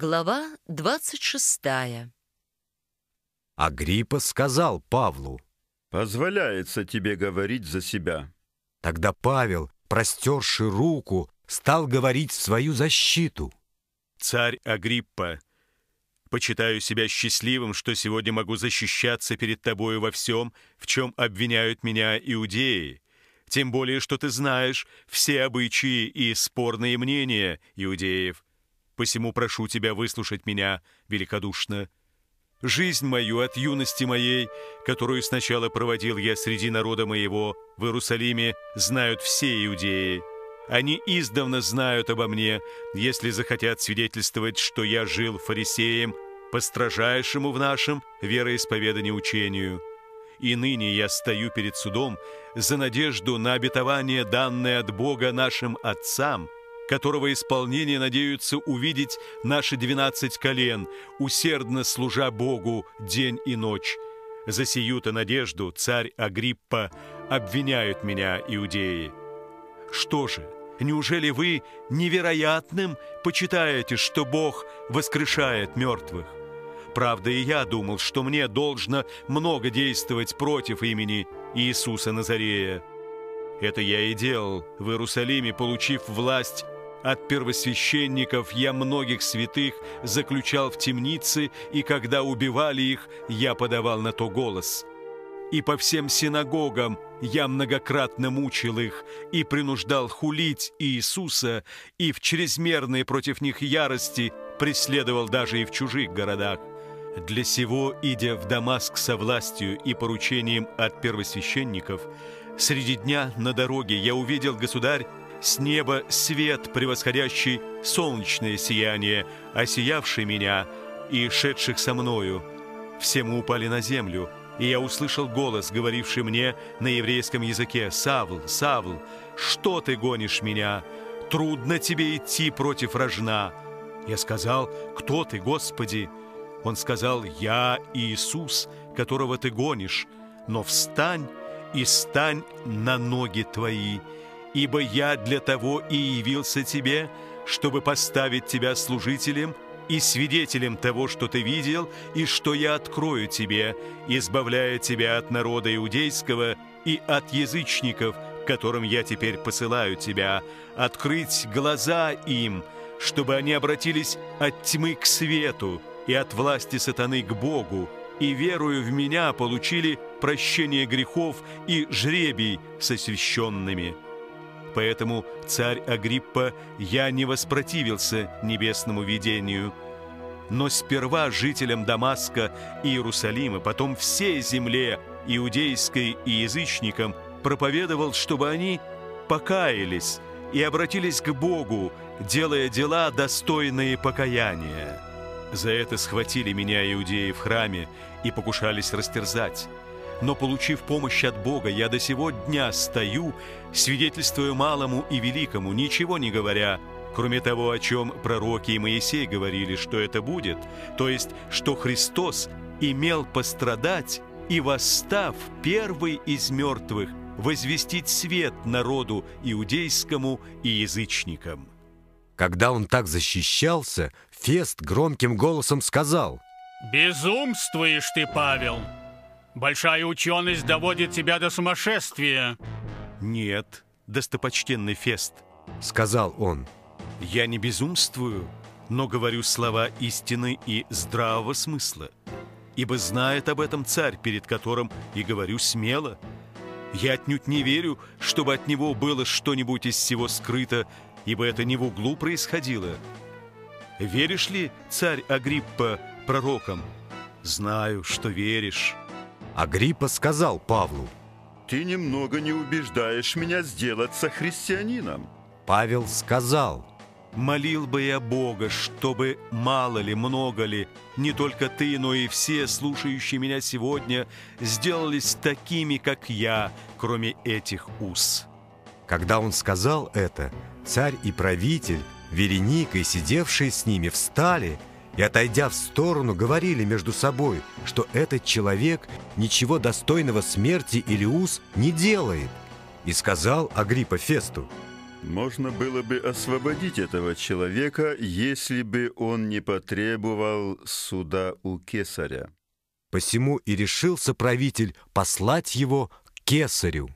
Глава 26. Агриппа сказал Павлу. Позволяется тебе говорить за себя. Тогда Павел, простерши руку, стал говорить в свою защиту. Царь Агриппа, почитаю себя счастливым, что сегодня могу защищаться перед тобою во всем, в чем обвиняют меня иудеи. Тем более, что ты знаешь все обычаи и спорные мнения иудеев. Посему прошу тебя выслушать меня великодушно. Жизнь мою от юности моей, которую сначала проводил я среди народа моего в Иерусалиме, знают все иудеи. Они издавна знают обо мне, если захотят свидетельствовать, что я жил фарисеем по строжайшему в нашем вероисповедании учению. И ныне я стою перед судом за надежду на обетование, данное от Бога нашим отцам – которого исполнение надеются увидеть наши двенадцать колен, усердно служа Богу день и ночь. За сию-то надежду царь Агриппа обвиняют меня, иудеи. Что же, неужели вы невероятным почитаете, что Бог воскрешает мертвых? Правда, и я думал, что мне должно много действовать против имени Иисуса Назарея. Это я и делал в Иерусалиме, получив власть от первосвященников я многих святых заключал в темницы, и когда убивали их, я подавал на то голос. И по всем синагогам я многократно мучил их и принуждал хулить Иисуса, и в чрезмерной против них ярости преследовал даже и в чужих городах. Для сего, идя в Дамаск со властью и поручением от первосвященников, среди дня на дороге я увидел, государь, с неба свет, превосходящий солнечное сияние, осиявший меня и шедших со мною. Все мы упали на землю, и я услышал голос, говоривший мне на еврейском языке, «Савл, Савл, что ты гонишь меня? Трудно тебе идти против рожна». Я сказал, «Кто ты, Господи?» Он сказал, «Я Иисус, которого ты гонишь, но встань и стань на ноги твои» ибо я для того и явился тебе, чтобы поставить тебя служителем и свидетелем того, что ты видел, и что я открою тебе, избавляя тебя от народа иудейского и от язычников, которым я теперь посылаю тебя, открыть глаза им, чтобы они обратились от тьмы к свету и от власти сатаны к Богу, и, верую в меня, получили прощение грехов и жребий с освященными». Поэтому, царь Агриппа, я не воспротивился небесному видению. Но сперва жителям Дамаска и Иерусалима, потом всей земле, иудейской и язычникам, проповедовал, чтобы они покаялись и обратились к Богу, делая дела, достойные покаяния. За это схватили меня иудеи в храме и покушались растерзать но, получив помощь от Бога, я до сего дня стою, свидетельствуя малому и великому, ничего не говоря, кроме того, о чем пророки и Моисей говорили, что это будет, то есть, что Христос имел пострадать и, восстав первый из мертвых, возвестить свет народу иудейскому и язычникам. Когда он так защищался, Фест громким голосом сказал «Безумствуешь ты, Павел!» Большая ученость доводит тебя до сумасшествия. Нет, достопочтенный Фест, сказал он. Я не безумствую, но говорю слова истины и здравого смысла. Ибо знает об этом царь, перед которым и говорю смело. Я отнюдь не верю, чтобы от него было что-нибудь из всего скрыто, ибо это не в углу происходило. Веришь ли, царь Агриппа, пророкам? Знаю, что веришь. Агриппа сказал Павлу, «Ты немного не убеждаешь меня сделаться христианином». Павел сказал, «Молил бы я Бога, чтобы мало ли, много ли, не только ты, но и все, слушающие меня сегодня, сделались такими, как я, кроме этих уз». Когда он сказал это, царь и правитель, Вереника и сидевшие с ними встали и, отойдя в сторону, говорили между собой, что этот человек ничего достойного смерти или уз не делает. И сказал Агриппа Фесту, Можно было бы освободить этого человека, если бы он не потребовал суда у кесаря. Посему и решился правитель послать его к кесарю.